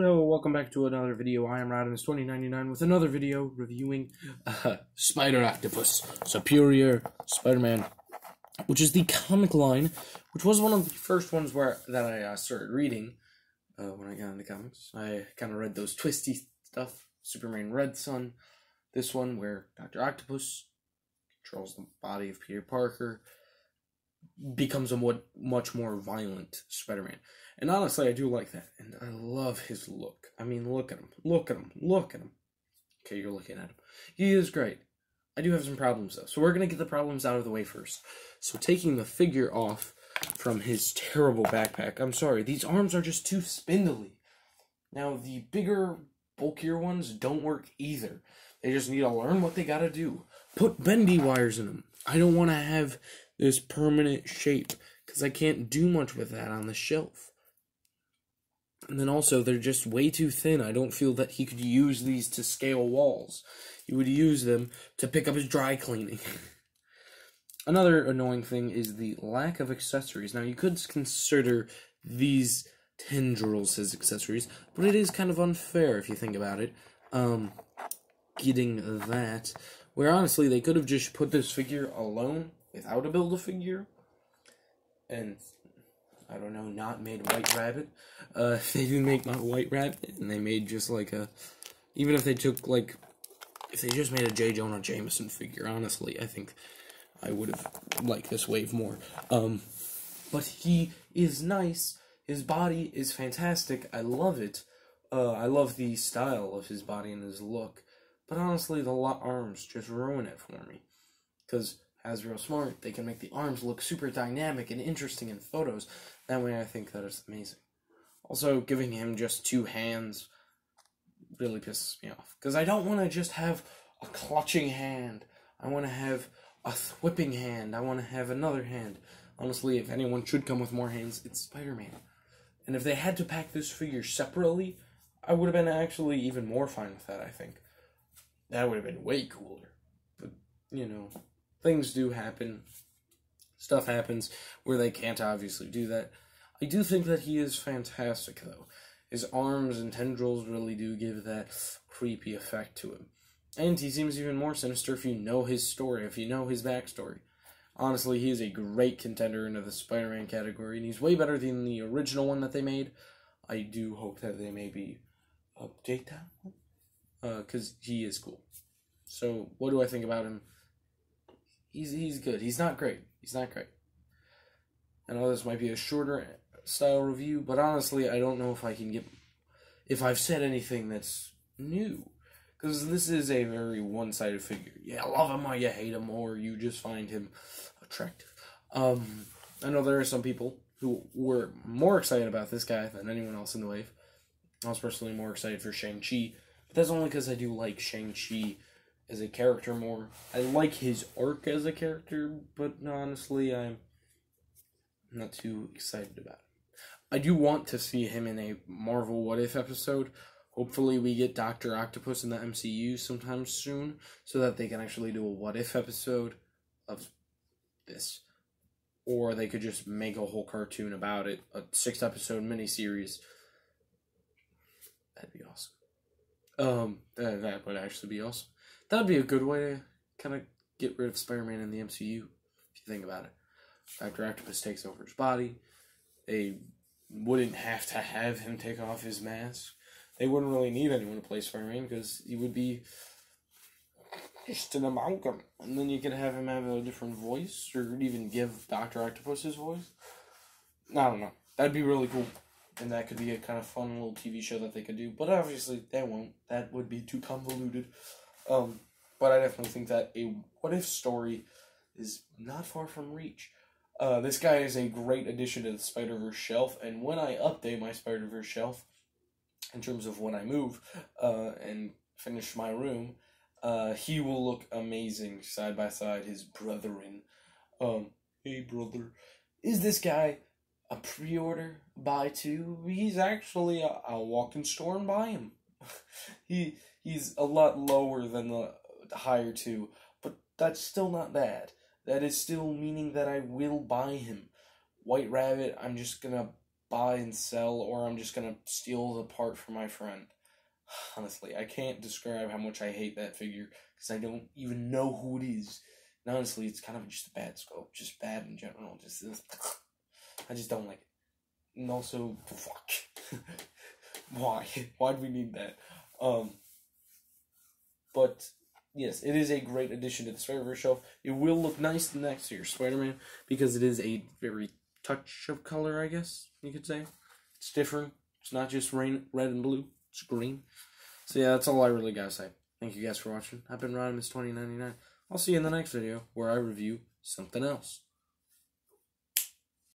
So, welcome back to another video. I am Rodimus2099 with another video reviewing uh, Spider Octopus Superior Spider-Man, which is the comic line, which was one of the first ones where that I uh, started reading uh, when I got into comics. I kind of read those twisty stuff, Superman Red Sun, this one where Dr. Octopus controls the body of Peter Parker, becomes a more, much more violent Spider-Man. And honestly, I do like that. And I love his look. I mean, look at him. Look at him. Look at him. Okay, you're looking at him. He is great. I do have some problems, though. So we're going to get the problems out of the way first. So taking the figure off from his terrible backpack. I'm sorry, these arms are just too spindly. Now, the bigger, bulkier ones don't work either. They just need to learn what they got to do. Put bendy wires in them. I don't want to have this permanent shape because I can't do much with that on the shelf. And then also, they're just way too thin. I don't feel that he could use these to scale walls. He would use them to pick up his dry cleaning. Another annoying thing is the lack of accessories. Now, you could consider these tendrils as accessories, but it is kind of unfair if you think about it. Um, getting that. Where honestly, they could have just put this figure alone without a build a figure. And I don't know, not made White Rabbit. Uh, they didn't make my White Rabbit, and they made just like a. Even if they took like, if they just made a J. Jonah Jameson figure, honestly, I think I would have liked this wave more. Um, but he is nice. His body is fantastic. I love it. Uh, I love the style of his body and his look. But honestly, the arms just ruin it for me. Because Hasbro Smart, they can make the arms look super dynamic and interesting in photos. That way I think that is amazing. Also, giving him just two hands really pisses me off. Because I don't want to just have a clutching hand. I want to have a whipping hand. I want to have another hand. Honestly, if anyone should come with more hands, it's Spider-Man. And if they had to pack this figure separately, I would have been actually even more fine with that, I think. That would have been way cooler. But, you know, things do happen. Stuff happens where they can't obviously do that. I do think that he is fantastic, though. His arms and tendrils really do give that creepy effect to him. And he seems even more sinister if you know his story, if you know his backstory. Honestly, he is a great contender into the Spider Man category, and he's way better than the original one that they made. I do hope that they maybe update that one, because uh, he is cool. So, what do I think about him? He's he's good. He's not great. He's not great. I know this might be a shorter style review, but honestly, I don't know if I can get if I've said anything that's new. Because this is a very one sided figure. Yeah, love him or you hate him, or you just find him attractive. Um, I know there are some people who were more excited about this guy than anyone else in the wave. I was personally more excited for Shang-Chi, but that's only because I do like Shang-Chi as a character more. I like his arc as a character, but honestly, I'm not too excited about it. I do want to see him in a Marvel What If episode. Hopefully, we get Doctor Octopus in the MCU sometime soon, so that they can actually do a What If episode of this, or they could just make a whole cartoon about it, a six episode miniseries. That'd be awesome. Um, that, that would actually be awesome. That'd be a good way to kind of get rid of Spider-Man in the MCU, if you think about it. Doctor Octopus takes over his body. They wouldn't have to have him take off his mask. They wouldn't really need anyone to play Spider-Man because he would be just an amalgam. And then you could have him have a different voice or even give Doctor Octopus his voice. I don't know. That'd be really cool. And that could be a kind of fun little TV show that they could do. But obviously, they won't. That would be too convoluted. Um, but I definitely think that a what if story is not far from reach. Uh, this guy is a great addition to the Spider Verse shelf, and when I update my Spider Verse shelf, in terms of when I move uh, and finish my room, uh, he will look amazing side by side his brethren. Um, hey brother, is this guy a pre-order buy too? He's actually a, I'll walk in store and buy him. he he's a lot lower than the higher two, but that's still not bad. That is still meaning that I will buy him. White Rabbit, I'm just gonna buy and sell, or I'm just gonna steal the part from my friend. Honestly, I can't describe how much I hate that figure because I don't even know who it is. And honestly, it's kind of just a bad sculpt, just bad in general. Just I just don't like it. And also, fuck. Why? Why do we need that? Um. But yes, it is a great addition to the Spider Verse shelf. It will look nice next to your Spider Man because it is a very touch of color, I guess you could say. It's different. It's not just rain, red and blue. It's green. So yeah, that's all I really gotta say. Thank you guys for watching. I've been Rodimus2099. I'll see you in the next video where I review something else.